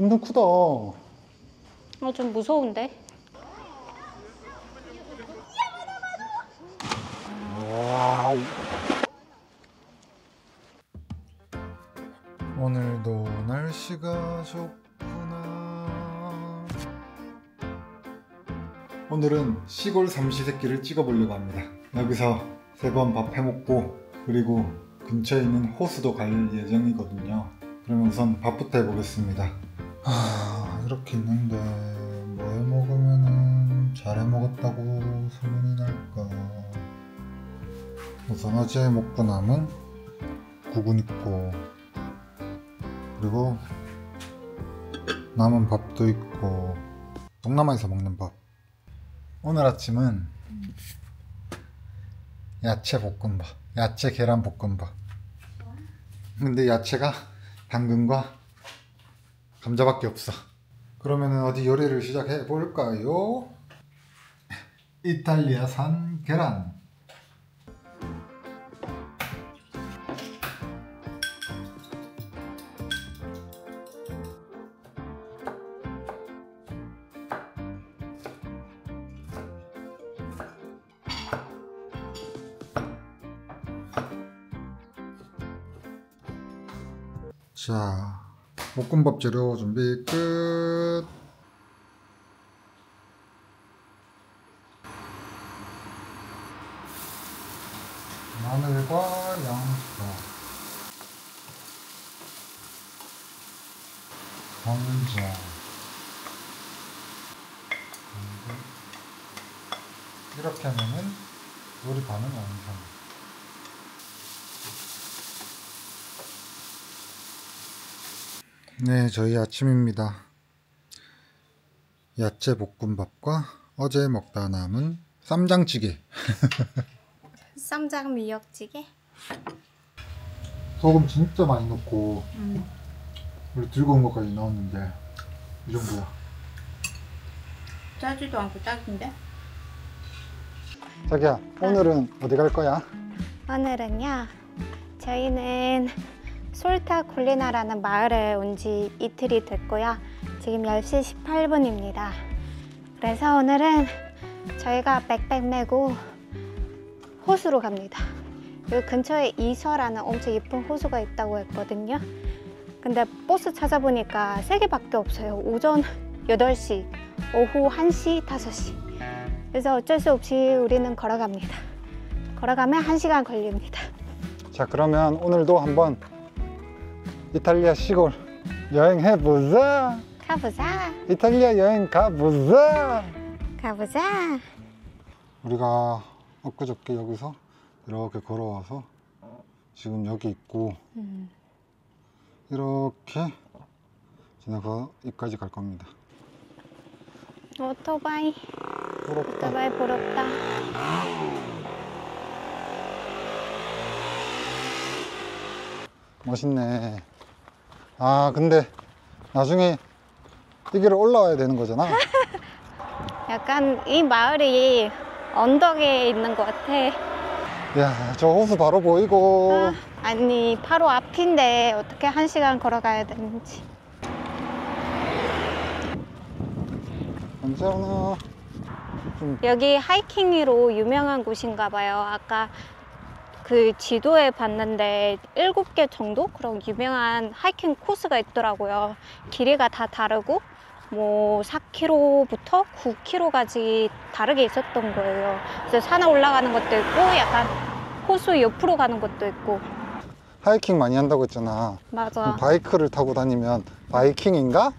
엄청 크다. 어, 좀 무서운데? 와우. 오늘도 날씨가 좋구나. 오늘은 시골 삼시세끼를 찍어보려고 합니다. 여기서 세 번 밥 해먹고 그리고 근처에 있는 호수도 갈 예정이거든요. 그러면 우선 밥부터 해보겠습니다. 아 이렇게 있는데 뭐 해 먹으면은 잘 해 먹었다고 소문이 날까? 우선 어제 먹고 남은 국은 있고 그리고 남은 밥도 있고 동남아에서 먹는 밥. 오늘 아침은 야채 볶음밥 야채 계란 볶음밥. 근데 야채가 당근과 감자밖에 없어 그러면은 어디 요리를 시작해 볼까요? 이탈리아산 계란 자, 볶음밥 재료 준비 끝. 마늘과 양파, 감자, 이렇게 하면은 요리 반은 완성. 네, 저희 아침입니다. 야채 볶음밥과 어제 먹다 남은 쌈장찌개. 쌈장 미역찌개? 소금 진짜 많이 넣고 응. 우리 들고 온 것까지 넣었는데 이 정도야. 짜지도 않고 딱인데? 자기야, 오늘은 어디 갈 거야? 오늘은요, 저희는 솔타 콜리나라는 마을에 온 지 이틀이 됐고요. 지금 10시 18분입니다. 그래서 오늘은 저희가 백팩 메고 호수로 갑니다. 여기 근처에 이서라는 엄청 예쁜 호수가 있다고 했거든요. 근데 버스 찾아보니까 세 개밖에 없어요. 오전 8시, 오후 1시, 5시. 그래서 어쩔 수 없이 우리는 걸어갑니다. 걸어가면 1시간 걸립니다. 자, 그러면 오늘도 한번 이탈리아 시골 여행해 보자. 가보자. 이탈리아 여행 가보자. 가보자. 우리가 엊그저께 여기서 이렇게 걸어와서 지금 여기 있고 음, 이렇게 지나서 여기까지 갈 겁니다. 오토바이. 부럽다. 오토바이 부럽다. 멋있네. 아, 근데 나중에 이 길을 올라와야 되는 거잖아. 약간 이 마을이 언덕에 있는 것 같아. 야, 저 호수 바로 보이고. 아, 아니 바로 앞인데 어떻게 한 시간 걸어가야 되는지. 괜찮아. 좀 여기 하이킹으로 유명한 곳인가 봐요. 아까 그 지도에 봤는데 일곱 개 정도 그런 유명한 하이킹 코스가 있더라고요. 길이가 다 다르고 뭐 4km부터 9km까지 다르게 있었던 거예요. 그래서 산에 올라가는 것도 있고 약간 호수 옆으로 가는 것도 있고 하이킹 많이 한다고 했잖아. 맞아. 바이크를 타고 다니면 바이킹인가?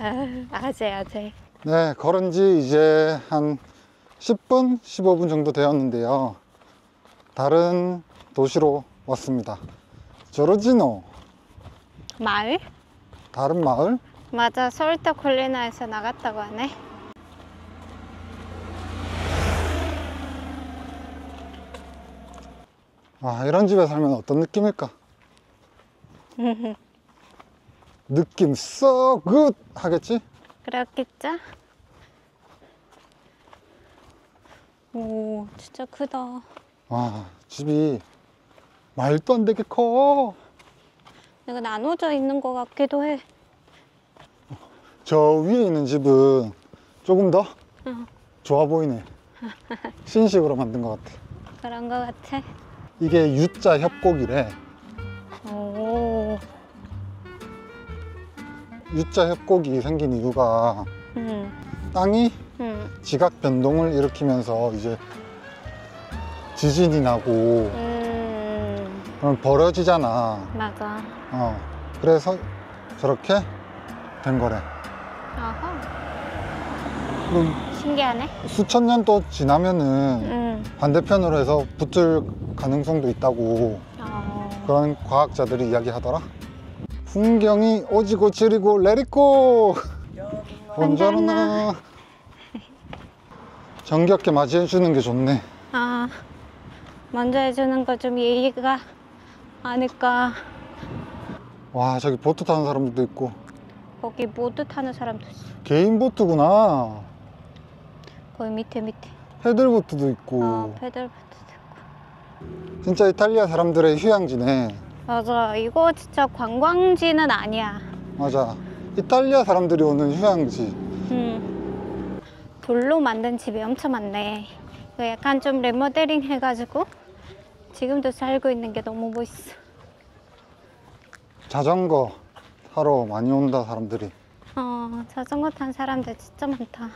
아, 아재 아재. 네, 걸은 지 이제 한 10분, 15분 정도 되었는데요. 다른 도시로 왔습니다. 조르지노, 마을? 다른 마을? 맞아. 서울대 콜리나에서 나갔다고 하네. 아, 이런 집에 살면 어떤 느낌일까? 느낌 so good 하겠지? 그렇겠죠? 오, 진짜 크다. 와, 집이 말도 안 되게 커. 약간 나눠져 있는 것 같기도 해. 저 위에 있는 집은 조금 더 응. 좋아 보이네. 신식으로 만든 것 같아. 그런 것 같아. 이게 U자 협곡이래. 오. U자 협곡이 생긴 이유가 응. 땅이 응. 지각 변동을 일으키면서 이제 지진이 나고 음. 그럼 벌어지잖아. 맞아. 어. 그래서 저렇게 된 거래. 아하. 그럼 신기하네. 수천 년 또 지나면은 응. 반대편으로 해서 붙을 가능성도 있다고 어. 그런 과학자들이 이야기하더라. 풍경이 오지고 지리고 레리코 본전나 정겹게 맞이해 주는 게 좋네. 아. 먼저 해주는 거 좀 예의가 아닐까. 와 저기 보트 타는 사람들도 있고 거기 보드 타는 사람도 있어. 개인 보트구나. 거기 밑에 밑에. 패들 보트도 있고 어, 패들 보트도 있고. 진짜 이탈리아 사람들의 휴양지네. 맞아. 이거 진짜 관광지는 아니야. 맞아. 이탈리아 사람들이 오는 휴양지. 음. 돌로 만든 집이 엄청 많네. 약간 좀 레모델링 해가지고 지금도 살고 있는 게 너무 멋있어. 자전거 타러 많이 온다 사람들이. 어, 자전거 탄 사람들 진짜 많다.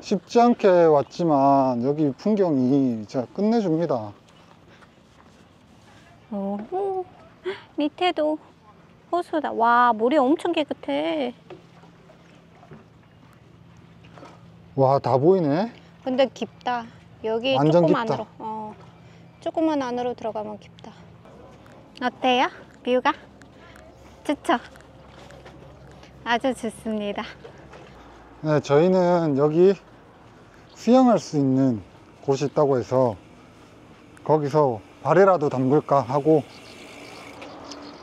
쉽지 않게 왔지만 여기 풍경이 진짜 끝내줍니다. 오, 밑에도 호수다. 와, 물이 엄청 깨끗해. 와 다 보이네. 근데 깊다. 여기 완전 조금 깊다. 안으로. 어, 조금만 안으로 들어가면 깊다. 어때요? 뷰가? 좋죠? 아주 좋습니다. 네, 저희는 여기 수영할 수 있는 곳이 있다고 해서 거기서 발이라도 담글까 하고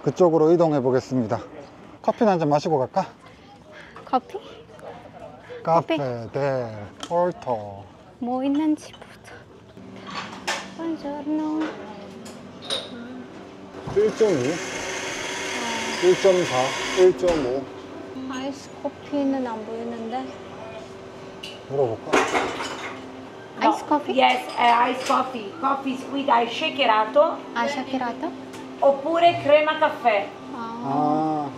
그쪽으로 이동해 보겠습니다. 커피나 한잔 마시고 갈까? 커피? 카페 커피. 델 포르토 뭐 있는지 보자. Buongiorno. 1.2, 1.4, 1.5 아이스 커피는 안 보이는데. 물어볼까? No, 아이스 커피? Yes, uh, ice coffee. Coffee with ice shakerato 아, 샤키라도? Oppure crema caffè. 아, 아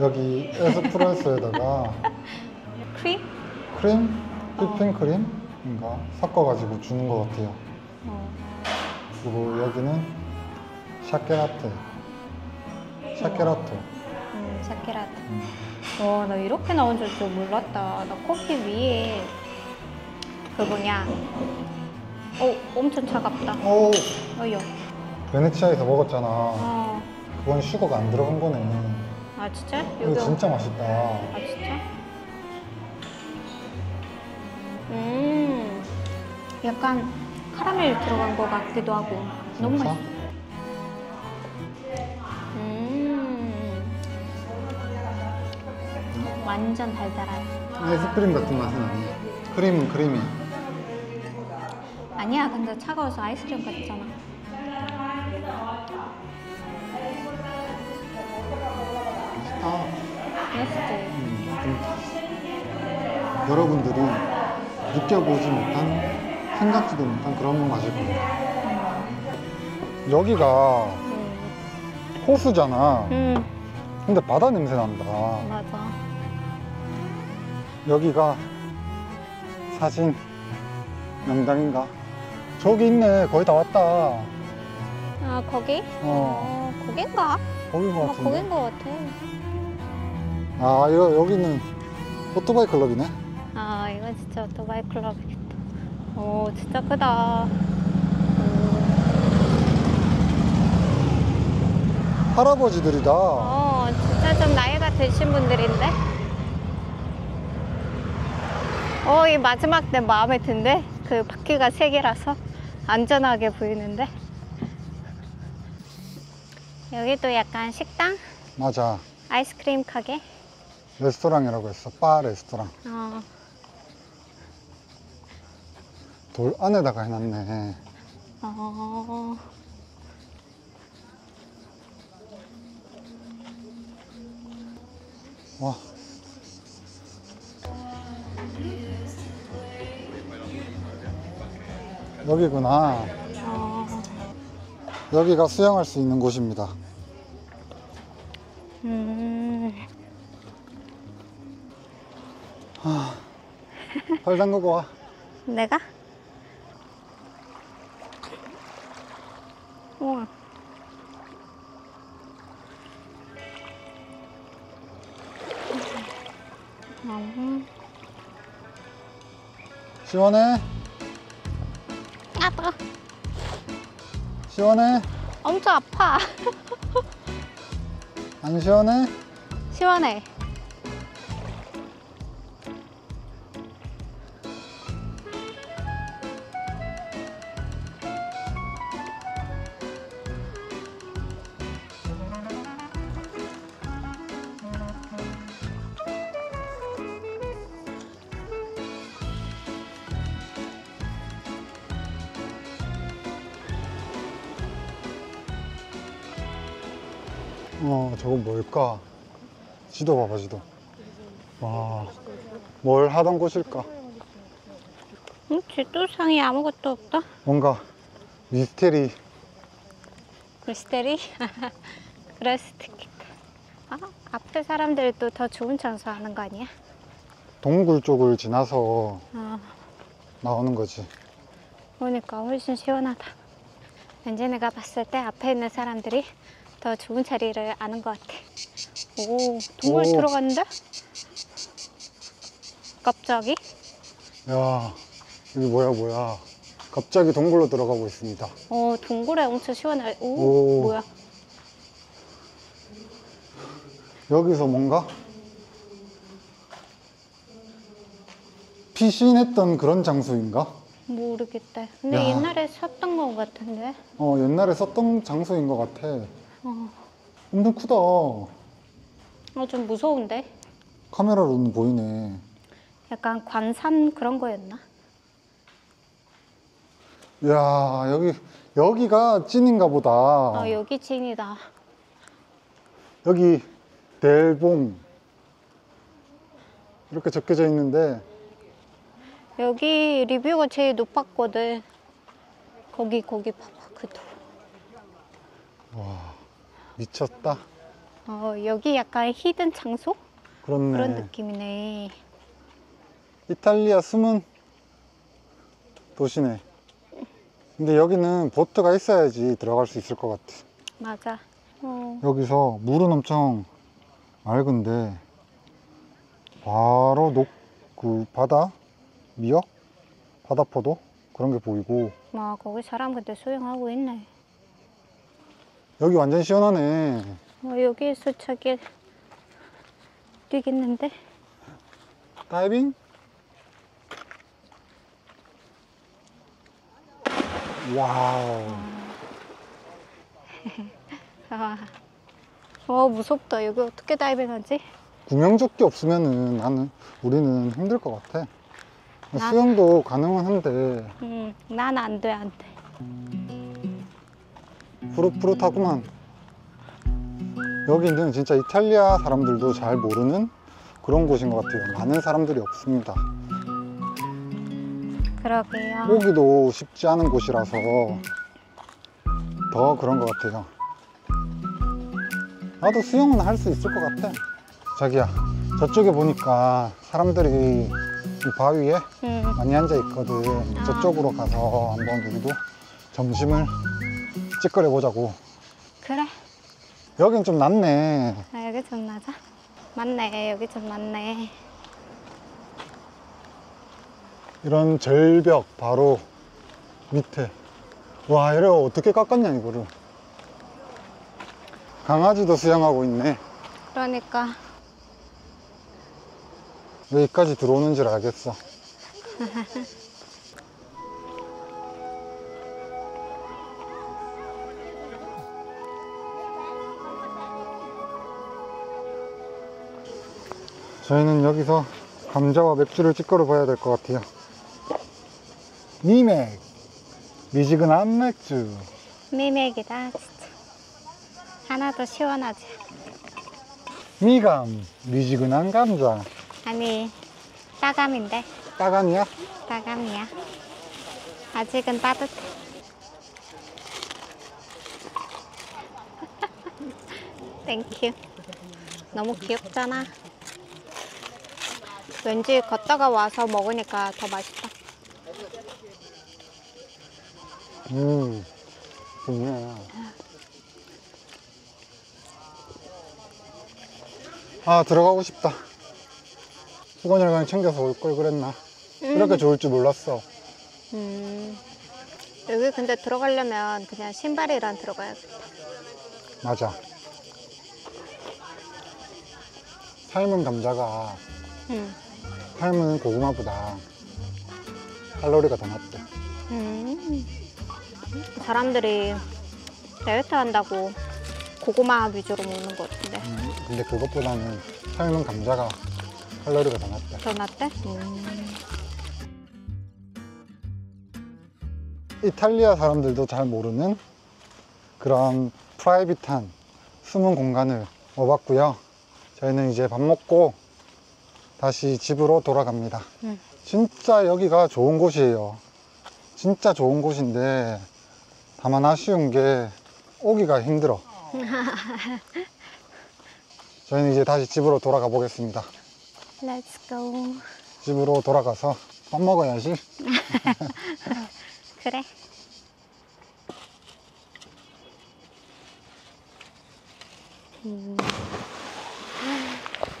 여기 에스프레소에다가 크림? 크림, 휘핑 크림인가 섞어가지고 주는 것 같아요. 어. 그리고 여기는 샤케라테, 샤케라토. 음, 샤키라도. 와, 나 이렇게 나온 줄좀 몰랐다. 나 커피 위에 그 뭐냐. 어, 엄청 차갑다. 오, 어여. 베네치아에서 먹었잖아. 어. 그건 슈거가 안 들어간 거네. 아, 진짜? 이거 여기. 진짜 맛있다. 아, 진짜? 음. 약간 카라멜 들어간 것 같기도 하고. 너무 진짜? 맛있어. 음. 완전 달달한. 아이스크림 같은 맛은 아니야. 크림은 크림이야. 아니야, 근데 차가워서 아이스크림 같잖아. 여러분들이 느껴보지 못한 생각지도 못한 그런 맛일 거예요. 여기가 음. 호수잖아. 음, 근데 바다 냄새 난다. 맞아. 여기가 사진 명당인가? 저기 있네. 거의 다 왔다. 아, 거기? 어, 어, 거긴가? 거긴 것 어, 같은데. 거긴 것 같아. 아, 이거 여기는 오토바이 클럽이네. 아, 이건 진짜 오토바이 클럽이겠다. 오, 진짜 크다. 할아버지들이다. 어, 진짜 좀 나이가 드신 분들인데? 어, 이 마지막 내 마음에 든데? 그 바퀴가 세 개라서 안전하게 보이는데? 여기도 약간 식당? 맞아. 아이스크림 가게? 레스토랑이라고 했어. 바 레스토랑. 어, 돌 안에다가 해놨네. 아. 와. 여기구나. 아. 여기가 수영할 수 있는 곳입니다. 음. 아, 발 담그고 와. 내가? 우와. 음, 시원해? 아, 뜨거. 시원해? 엄청 아파. 안 시원해? 시원해. 어, 저건 뭘까? 지도 봐봐, 지도. 와, 뭘 하던 곳일까? 음, 지도상에 아무것도 없다. 뭔가 미스테리. 미스테리? 그럴 수도 있겠다. 아, 앞에 사람들도 더 좋은 장소 하는 거 아니야? 동굴 쪽을 지나서 어, 나오는 거지. 보니까 훨씬 시원하다. 왠지 내가 봤을 때 앞에 있는 사람들이 더 좋은 자리를 아는 것 같아. 오, 동굴 오. 들어갔는데? 갑자기? 야, 여기 뭐야, 뭐야. 갑자기 동굴로 들어가고 있습니다. 어, 동굴에 엄청 시원해. 오, 오. 뭐야? 여기서 뭔가 피신했던 그런 장소인가? 모르겠다. 근데 야. 옛날에 썼던 것 같은데? 어, 옛날에 썼던 장소인 것 같아. 어, 엄청 크다. 어, 좀 무서운데? 카메라로는 보이네. 약간 관산 그런 거였나? 야 여기 여기가 찐인가 보다. 어, 여기 진이다. 여기 델봉 이렇게 적혀져 있는데 여기 리뷰가 제일 높았거든. 거기, 거기 봐봐, 그 도. 미쳤다. 어, 여기 약간 히든 장소? 그렇네. 그런 느낌이네. 이탈리아 숨은 도시네. 근데 여기는 보트가 있어야지 들어갈 수 있을 것 같아. 맞아. 어, 여기서 물은 엄청 맑은데 바로 녹 그 바다 미역 바다포도 그런 게 보이고 와, 거기 사람 근데 수영하고 있네. 여기 완전 시원하네. 어, 여기에서 저기 뛰겠는데? 다이빙? Wow. 아, 어, 무섭다. 여기 어떻게 다이빙하지? 구명조끼 없으면은 나는 우리는 힘들 것 같아. 나- 수영도 가능은 한데 음, 난 안 돼, 안 돼. 푸릇푸릇하구만. 여기는 진짜 이탈리아 사람들도 잘 모르는 그런 곳인 것 같아요. 많은 사람들이 없습니다. 그러게요. 오기도 쉽지 않은 곳이라서 더 그런 것 같아요. 나도 수영은 할 수 있을 것 같아. 자기야, 저쪽에 보니까 사람들이 이 바위에 음, 많이 앉아 있거든. 아. 저쪽으로 가서 한번 우리도 점심을 찌끄려 보자고. 그래. 여긴 좀 낫네. 아, 여기 좀 맞아? 맞네, 여기 좀 맞네. 이런 절벽 바로 밑에. 와, 이래 어떻게 깎았냐, 이거를. 강아지도 수영하고 있네. 그러니까, 여기까지 들어오는 줄 알겠어. 저희는 여기서 감자와 맥주를 찌꺼러 봐야 될 것 같아요. 미맥! 미지근한 맥주. 미맥이다, 진짜. 하나 더 시원하지? 미감, 미지근한 감자. 아니, 따감인데. 따감이야? 따감이야. 아직은 따뜻해. Thank you. 너무 귀엽잖아. 왠지 걷다가 와서 먹으니까 더 맛있다. 음, 좋네. 아, 들어가고 싶다. 그냥 챙겨서 올 걸 그랬나? 이렇게 좋을 줄 몰랐어. 음, 여기 근데 들어가려면 그냥 신발이랑 들어가야겠다. 맞아. 삶은 감자가 음, 삶은 고구마보다 칼로리가 더 낮대. 음. 사람들이 다이어트 한다고 고구마 위주로 먹는 것 같은데. 음, 근데 그것보다는 삶은 감자가 칼로리가 더 낮대. 더 낫대? 음. 이탈리아 사람들도 잘 모르는 그런 프라이빗한 숨은 공간을 와봤고요. 저희는 이제 밥 먹고 다시 집으로 돌아갑니다. 음. 진짜 여기가 좋은 곳이에요. 진짜 좋은 곳인데 다만 아쉬운 게 오기가 힘들어. 저희는 이제 다시 집으로 돌아가 보겠습니다. Let's go. 집으로 돌아가서 밥 먹어야지. 그래. 음.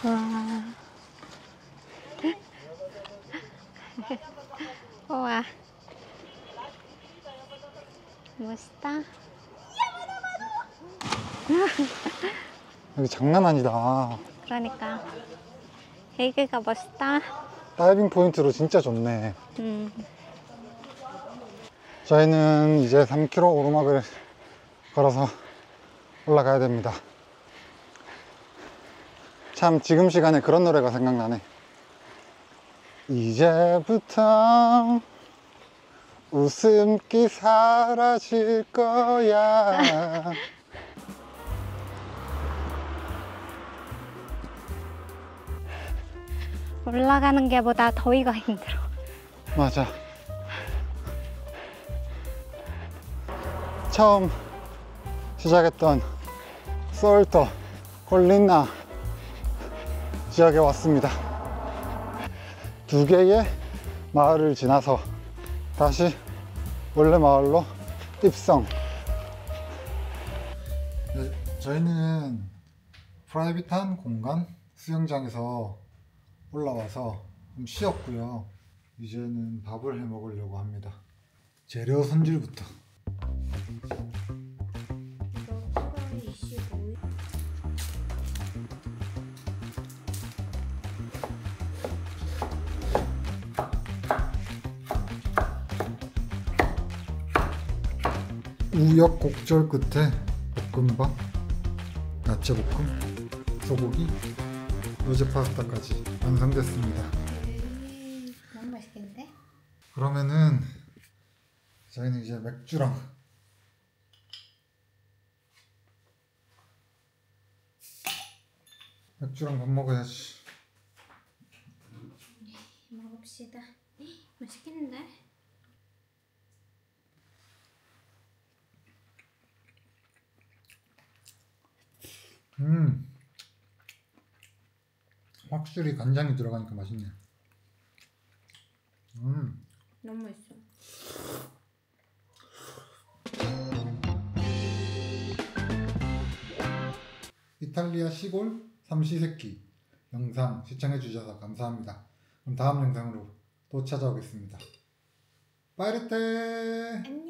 와. 우와. 멋있다. 여기 장난 아니다. 그러니까. 여기가 멋있다. 다이빙 포인트로 진짜 좋네. 음. 저희는 이제 3km 오르막을 걸어서 올라가야 됩니다. 참 지금 시간에 그런 노래가 생각나네. 이제부터 웃음기 사라질 거야. 올라가는 게 보다 더위가 힘들어. 맞아. 처음 시작했던 솔터 콜린나 지역에 왔습니다. 두 개의 마을을 지나서 다시 원래 마을로 입성. 네, 저희는 프라이빗한 공간 수영장에서 올라와서 좀 쉬었고요. 이제는 밥을 해 먹으려고 합니다. 재료 손질부터. 우여곡절 끝에 볶음밥, 야채 볶음, 소고기, 로제 파스타까지 완성됐습니다. 너무 맛있겠는데? 그러면은 저희는 이제 맥주랑 맥주랑 밥 먹어야지. 먹읍시다. 맛있겠는데? 음, 확실히 간장이 들어가니까 맛있네. 음, 너무 맛있어. 이탈리아 시골 삼시세끼 영상 시청해 주셔서 감사합니다. 그럼 다음 영상으로 또 찾아오겠습니다. 안녕.